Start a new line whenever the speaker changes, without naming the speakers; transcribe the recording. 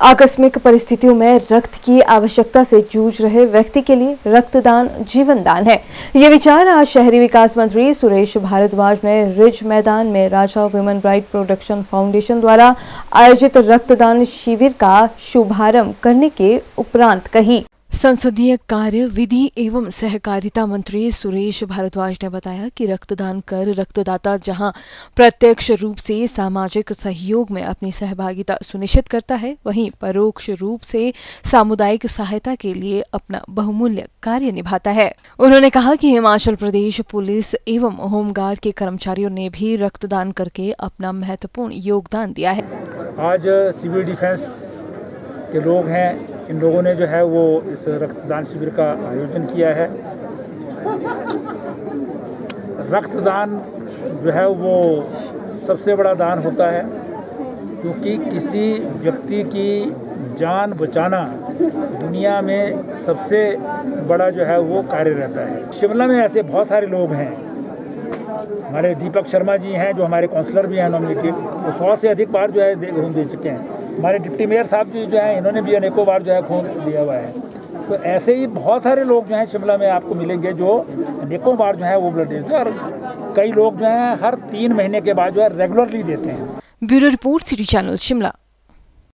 आकस्मिक परिस्थितियों में रक्त की आवश्यकता से जूझ रहे व्यक्ति के लिए रक्तदान जीवन दान है। ये विचार आज शहरी विकास मंत्री सुरेश भारद्वाज ने रिज मैदान में Raja women right production foundation द्वारा आयोजित रक्तदान शिविर का शुभारंभ करने के उपरांत कही। संसदीय कार्य विधि एवं सहकारिता मंत्री सुरेश भारद्वाज ने बताया कि रक्तदान कर रक्तदाता जहाँ प्रत्यक्ष रूप से सामाजिक सहयोग में अपनी सहभागिता सुनिश्चित करता है, वहीं परोक्ष रूप से सामुदायिक सहायता के लिए अपना बहुमूल्य कार्य निभाता है। उन्होंने कहा कि हिमाचल प्रदेश पुलिस एवं होमगार्ड के कर्मचारियों ने भी रक्तदान करके अपना महत्वपूर्ण योगदान दिया है।
आज सिविल डिफेंस के लोग हैं इन लोगों ने जो है वो इस रक्तदान शिविर का आयोजन किया है। रक्तदान जो है वो सबसे बड़ा दान होता है क्योंकि किसी व्यक्ति की जान बचाना दुनिया में सबसे बड़ा जो है वो कार्य रहता है। शिमला में ऐसे बहुत सारे लोग हैं। हमारे दीपक शर्मा जी हैं जो हमारे काउंसलर भी हैं नॉमिनेटेड वो सौ से अधिक बार जो है दे, दे चुके हैं। हमारे डिप्टी मेयर साहब जी जो हैं, इन्होंने भी अनेकों बार जो है खून दिया हुआ है। तो ऐसे ही बहुत सारे लोग जो हैं शिमला में आपको मिलेंगे जो अनेकों बार जो है वो ब्लड देते हैं और कई लोग जो हैं हर तीन महीने के बाद जो है रेगुलरली देते हैं।
Bureau report city channel, Shimla.